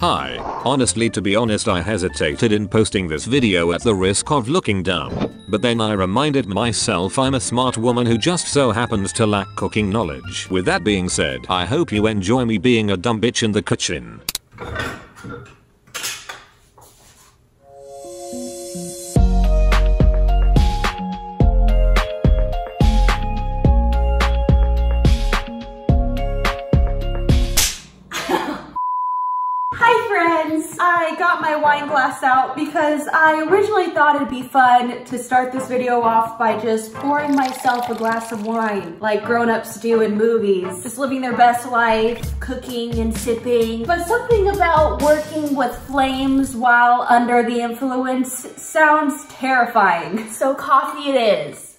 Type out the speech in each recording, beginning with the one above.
Hi, honestly to be honest I hesitated in posting this video at the risk of looking dumb. But then I reminded myself I'm a smart woman who just so happens to lack cooking knowledge. With that being said, I hope you enjoy me being a dumb bitch in the kitchen. I got my wine glass out because I originally thought it'd be fun to start this video off by just pouring myself a glass of wine like grown-ups do in movies. Just living their best life, cooking and sipping. But something about working with flames while under the influence sounds terrifying. So coffee it is.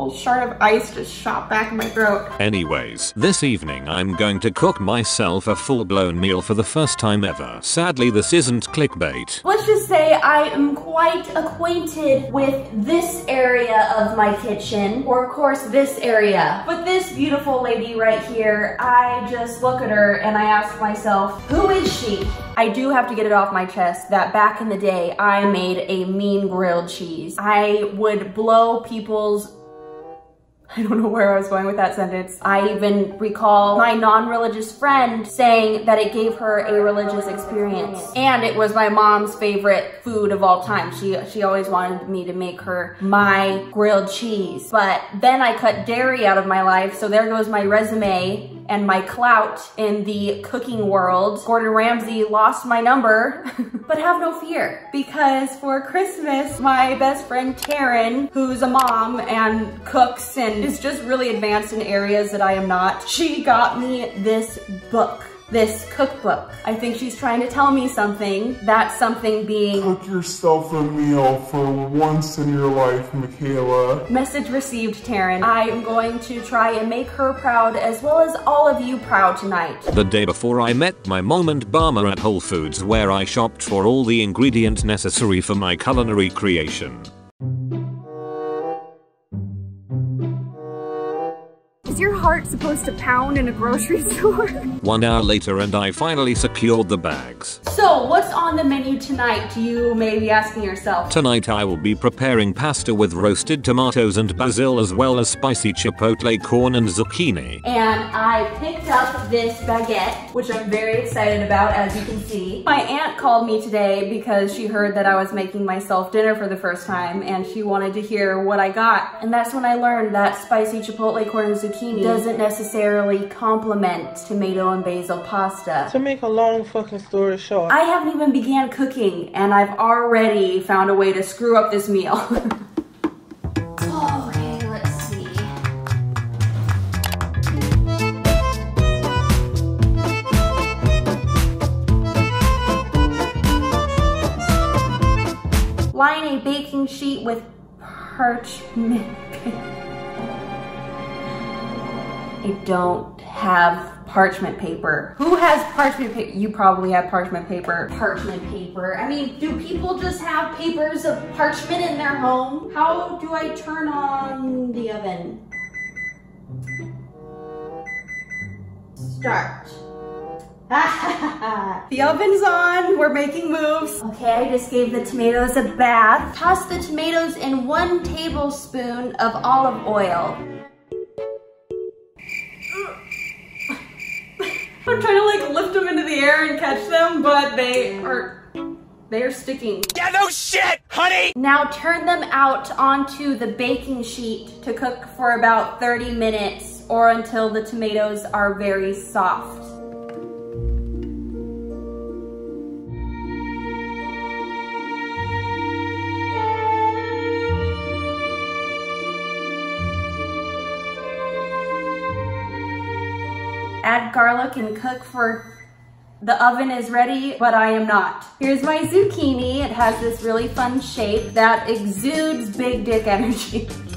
Little shard of ice just shot back in my throat. Anyways, this evening I'm going to cook myself a full-blown meal for the first time ever. Sadly this isn't clickbait. Let's just say I am quite acquainted with this area of my kitchen, or of course this area. But this beautiful lady right here, I just look at her and I ask myself, who is she? I do have to get it off my chest that back in the day, I made a mean grilled cheese. I would blow people's I don't know where I was going with that sentence. I even recall my non-religious friend saying that it gave her a religious experience. And it was my mom's favorite food of all time. She, she always wanted me to make her my grilled cheese. But then I cut dairy out of my life, so there goes my resume and my clout in the cooking world. Gordon Ramsay lost my number, but have no fear because for Christmas, my best friend Taryn, who's a mom and cooks and is just really advanced in areas that I am not, she got me this book this cookbook. I think she's trying to tell me something. That something being Cook yourself a meal for once in your life, Mikaela. Message received, Taryn. I am going to try and make her proud as well as all of you proud tonight. The day before I met my mom and Barmer at Whole Foods where I shopped for all the ingredients necessary for my culinary creation. Your heart supposed to pound in a grocery store? One hour later and I finally secured the bags. So what's on the menu tonight, you may be asking yourself? Tonight I will be preparing pasta with roasted tomatoes and basil as well as spicy chipotle corn and zucchini. And I picked up this baguette, which I'm very excited about as you can see. My aunt called me today because she heard that I was making myself dinner for the first time and she wanted to hear what I got. And that's when I learned that spicy chipotle corn and zucchini zucchini doesn't necessarily complement tomato and basil pasta. To make a long fucking story short. I haven't even began cooking and I've already found a way to screw up this meal. okay, let's see. Line a baking sheet with parchment I don't have parchment paper. Who has parchment paper? You probably have parchment paper. Parchment paper. I mean, do people just have papers of parchment in their home? How do I turn on the oven? Start. the oven's on, we're making moves. Okay, I just gave the tomatoes a bath. Toss the tomatoes in one tablespoon of olive oil. Catch them, but they are they are sticking. Yeah, no shit, honey! Now turn them out onto the baking sheet to cook for about 30 minutes or until the tomatoes are very soft. add garlic and cook for the oven is ready, but I am not. Here's my zucchini. It has this really fun shape that exudes big dick energy.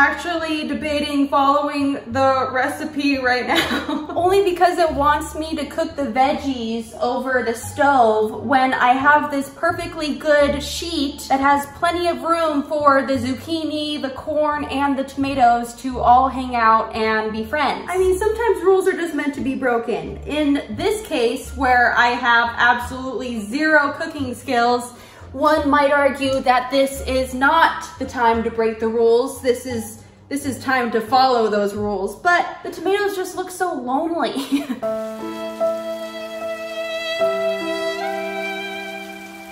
actually debating following the recipe right now. Only because it wants me to cook the veggies over the stove when I have this perfectly good sheet that has plenty of room for the zucchini, the corn, and the tomatoes to all hang out and be friends. I mean, sometimes rules are just meant to be broken. In this case, where I have absolutely zero cooking skills, one might argue that this is not the time to break the rules. This is this is time to follow those rules. But the tomatoes just look so lonely.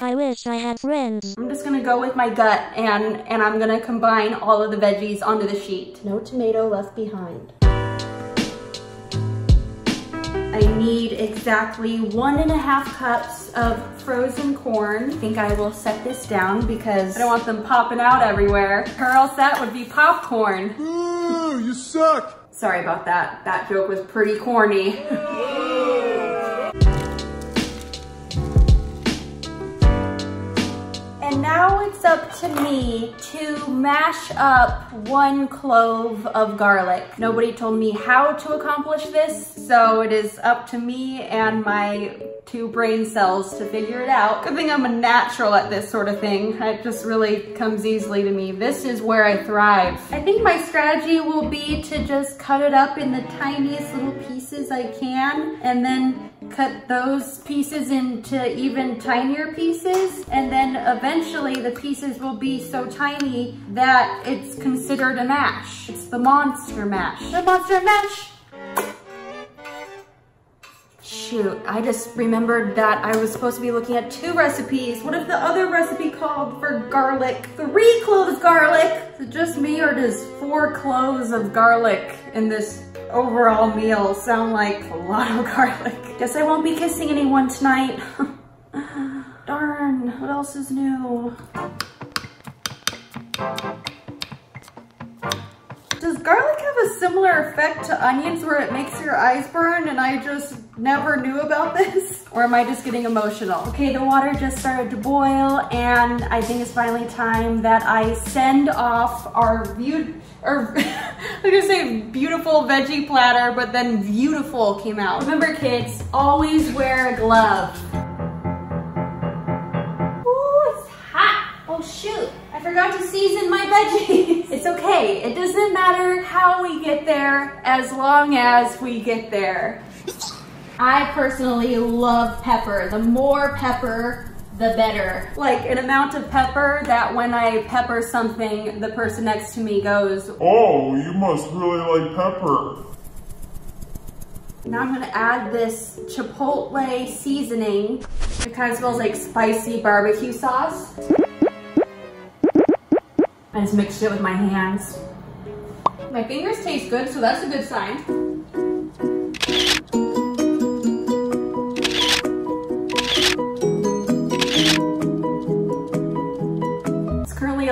I wish I had friends. I'm just gonna go with my gut and, and I'm gonna combine all of the veggies onto the sheet. No tomato left behind. I need exactly one and a half cups of frozen corn. I think I will set this down because I don't want them popping out everywhere. Or else that would be popcorn. Ooh, you suck. Sorry about that. That joke was pretty corny. Now it's up to me to mash up one clove of garlic. Nobody told me how to accomplish this, so it is up to me and my two brain cells to figure it out. Good thing I'm a natural at this sort of thing. It just really comes easily to me. This is where I thrive. I think my strategy will be to just cut it up in the tiniest little pieces I can and then cut those pieces into even tinier pieces and then eventually the pieces will be so tiny that it's considered a mash. It's the monster mash. The monster mash! Shoot, I just remembered that I was supposed to be looking at two recipes. What if the other recipe called for garlic? Three cloves garlic? Is it just me or does four cloves of garlic in this overall meal sound like a lot of garlic? Guess I won't be kissing anyone tonight. What else is new? Does garlic have a similar effect to onions where it makes your eyes burn and I just never knew about this? Or am I just getting emotional? Okay, the water just started to boil and I think it's finally time that I send off our view or I'm gonna say beautiful veggie platter, but then beautiful came out. Remember kids, always wear a glove. Forgot to season my veggies. it's okay, it doesn't matter how we get there as long as we get there. I personally love pepper. The more pepper, the better. Like an amount of pepper that when I pepper something, the person next to me goes, Oh, you must really like pepper. Now I'm gonna add this chipotle seasoning. It kind of smells like spicy barbecue sauce. I just mixed it with my hands. My fingers taste good, so that's a good sign.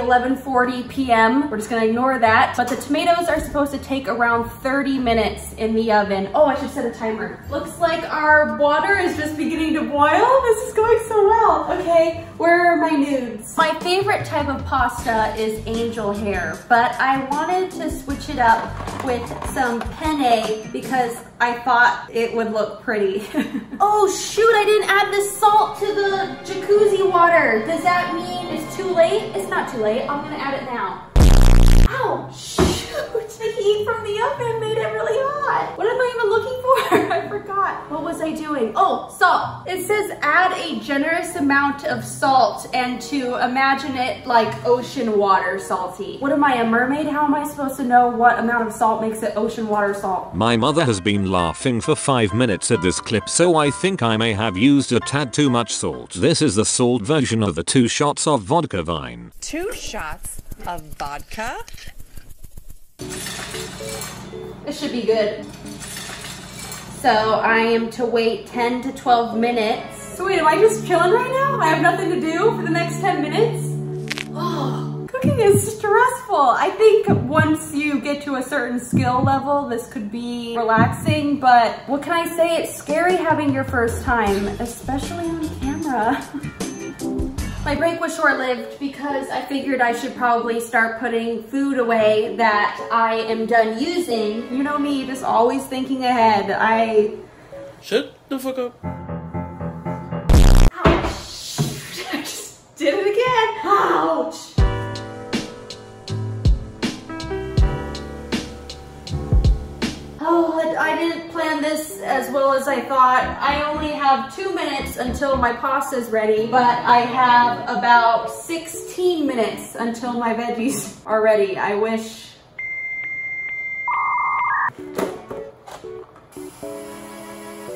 11.40 p.m. We're just gonna ignore that. But the tomatoes are supposed to take around 30 minutes in the oven. Oh, I should set a timer. Looks like our water is just beginning to boil. This is going so well. Okay, where are my nudes? My favorite type of pasta is angel hair, but I wanted to switch it up with some penne because I thought it would look pretty. oh shoot, I didn't add the salt to the jacuzzi water. Does that mean it's too late? It's not too late, I'm gonna add it now. Ow, shoot, the heat from the oven made it really hot. What am I even looking for? I forgot. What was I doing? Oh, salt. It says add a generous amount of salt and to imagine it like ocean water salty. What am I, a mermaid? How am I supposed to know what amount of salt makes it ocean water salt? My mother has been laughing for 5 minutes at this clip so I think I may have used a tad too much salt. This is the salt version of the 2 shots of vodka vine. Two shots of vodka. This should be good. So I am to wait 10 to 12 minutes. So wait, am I just chilling right now? I have nothing to do for the next 10 minutes? Oh, cooking is stressful. I think once you get to a certain skill level, this could be relaxing, but what can I say? It's scary having your first time, especially on camera. My break was short-lived because I figured I should probably start putting food away that I am done using. You know me, just always thinking ahead. I Shut the fuck up. Ouch. I just did it again. Ouch. This as well as I thought. I only have two minutes until my pasta is ready, but I have about 16 minutes until my veggies are ready. I wish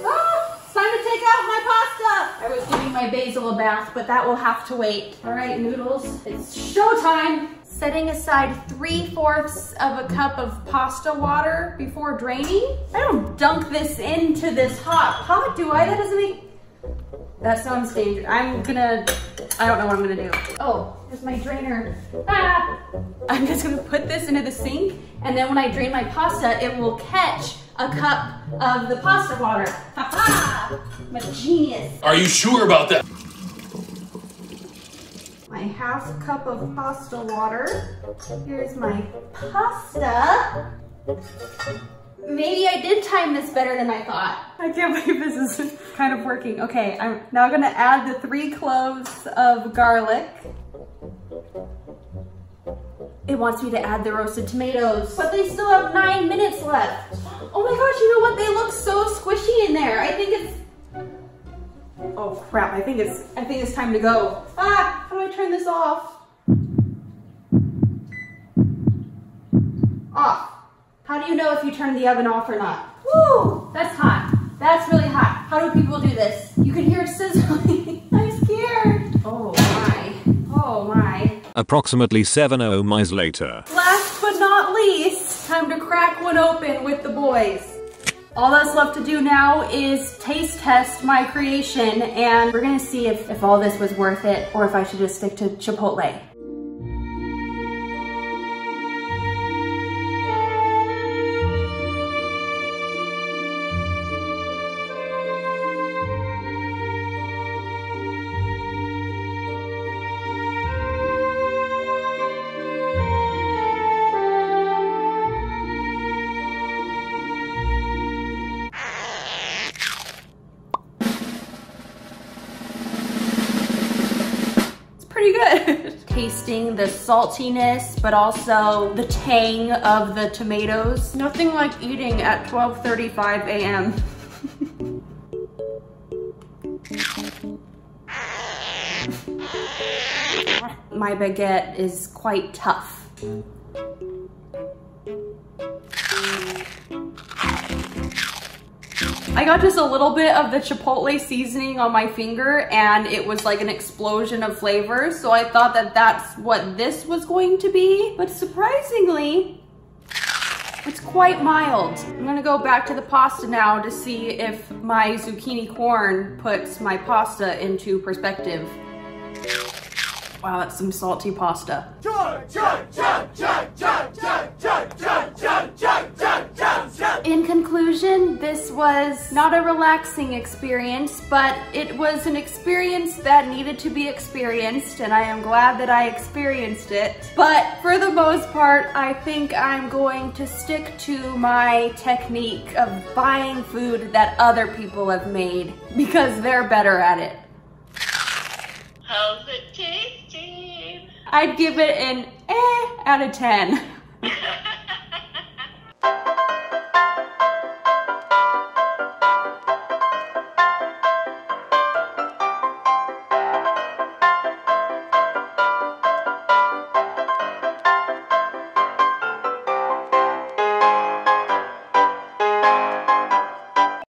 Ah, time to take out my pasta. I was giving my basil a bath, but that will have to wait. All right, noodles, it's showtime. Setting aside three fourths of a cup of pasta water before draining. I don't dunk this into this hot pot, do I? That doesn't make, that sounds dangerous. I'm gonna, I don't know what I'm gonna do. Oh, there's my drainer. Ah! I'm just gonna put this into the sink, and then when I drain my pasta, it will catch a cup of the pasta water. Ha ha! I'm a genius. Are you sure about that? My half cup of pasta water. Here's my pasta. Maybe I did time this better than I thought. I can't believe this is kind of working. Okay, I'm now gonna add the three cloves of garlic. It wants me to add the roasted tomatoes, but they still have nine minutes left. Oh my gosh, you know what? They look so squishy in there. I think it's, oh crap, I think it's, I think it's time to go. Ah, how do I turn this off? Off. How do you know if you turn the oven off or not? Woo, that's hot. That's really hot. How do people do this? You can hear it sizzling. I'm scared. Oh my. Oh my. Approximately 7 oh miles later. Last but not least, time to crack one open with the boys. All that's left to do now is taste test my creation and we're gonna see if, if all this was worth it or if I should just stick to Chipotle. Tasting the saltiness, but also the tang of the tomatoes. Nothing like eating at 12.35 a.m. My baguette is quite tough. Got just a little bit of the chipotle seasoning on my finger and it was like an explosion of flavors. So I thought that that's what this was going to be. But surprisingly, it's quite mild. I'm gonna go back to the pasta now to see if my zucchini corn puts my pasta into perspective. Wow, that's some salty pasta. In conclusion, this was not a relaxing experience, but it was an experience that needed to be experienced, and I am glad that I experienced it. But for the most part, I think I'm going to stick to my technique of buying food that other people have made because they're better at it. How's it tasting? I'd give it an eh out of 10.